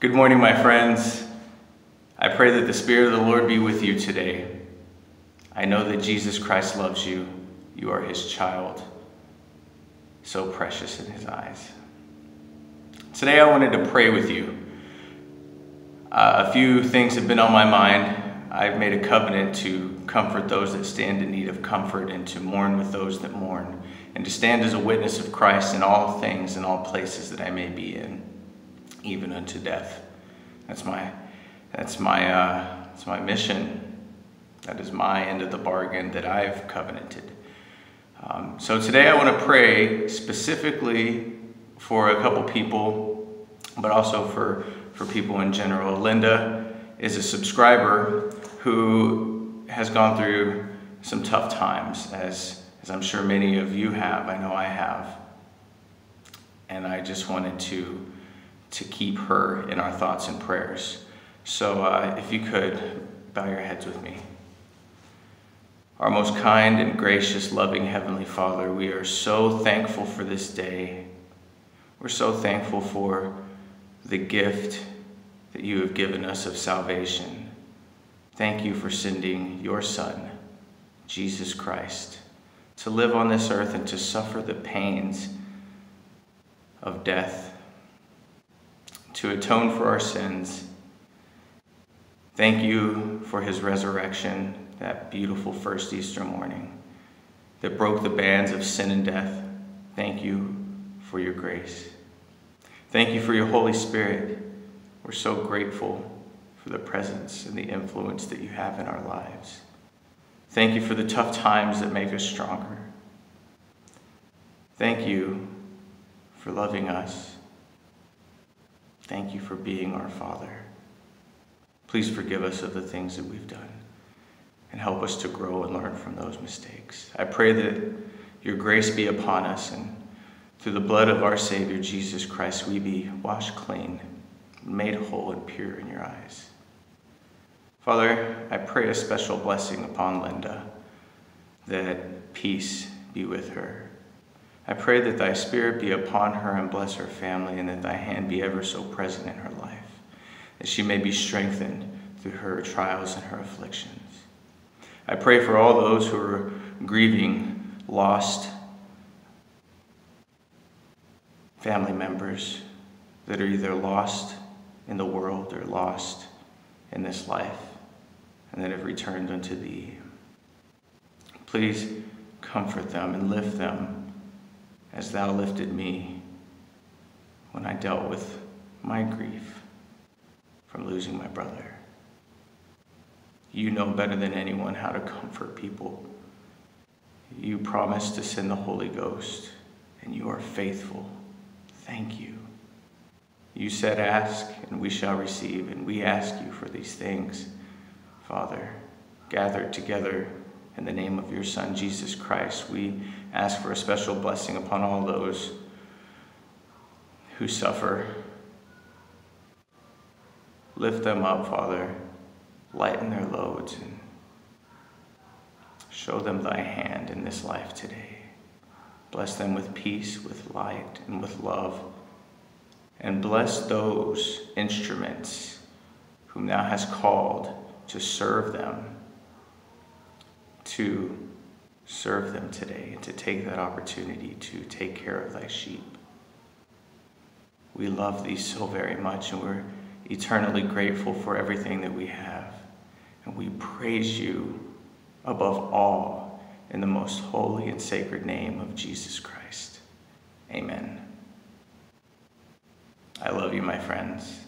Good morning, my friends. I pray that the Spirit of the Lord be with you today. I know that Jesus Christ loves you. You are his child, so precious in his eyes. Today, I wanted to pray with you. Uh, a few things have been on my mind. I've made a covenant to comfort those that stand in need of comfort and to mourn with those that mourn, and to stand as a witness of Christ in all things and all places that I may be in even unto death. That's my, that's my, uh, that's my mission. That is my end of the bargain that I've covenanted. Um, so today I want to pray specifically for a couple people, but also for, for people in general. Linda is a subscriber who has gone through some tough times, as, as I'm sure many of you have. I know I have. And I just wanted to to keep her in our thoughts and prayers. So uh, if you could bow your heads with me. Our most kind and gracious, loving Heavenly Father, we are so thankful for this day. We're so thankful for the gift that you have given us of salvation. Thank you for sending your Son, Jesus Christ, to live on this earth and to suffer the pains of death to atone for our sins. Thank you for his resurrection, that beautiful first Easter morning that broke the bands of sin and death. Thank you for your grace. Thank you for your Holy Spirit. We're so grateful for the presence and the influence that you have in our lives. Thank you for the tough times that make us stronger. Thank you for loving us Thank you for being our Father. Please forgive us of the things that we've done and help us to grow and learn from those mistakes. I pray that your grace be upon us and through the blood of our Savior Jesus Christ, we be washed clean, made whole and pure in your eyes. Father, I pray a special blessing upon Linda, that peace be with her I pray that thy spirit be upon her and bless her family, and that thy hand be ever so present in her life, that she may be strengthened through her trials and her afflictions. I pray for all those who are grieving, lost family members that are either lost in the world or lost in this life, and that have returned unto thee. Please comfort them and lift them as thou lifted me when I dealt with my grief from losing my brother. You know better than anyone how to comfort people. You promised to send the Holy Ghost, and you are faithful. Thank you. You said, Ask, and we shall receive, and we ask you for these things, Father, gathered together in the name of your Son, Jesus Christ. We ask for a special blessing upon all those who suffer. Lift them up, Father. Lighten their loads and show them thy hand in this life today. Bless them with peace, with light, and with love. And bless those instruments whom thou hast called to serve them, to serve them today and to take that opportunity to take care of thy sheep. We love thee so very much and we're eternally grateful for everything that we have. And we praise you above all in the most holy and sacred name of Jesus Christ. Amen. I love you, my friends.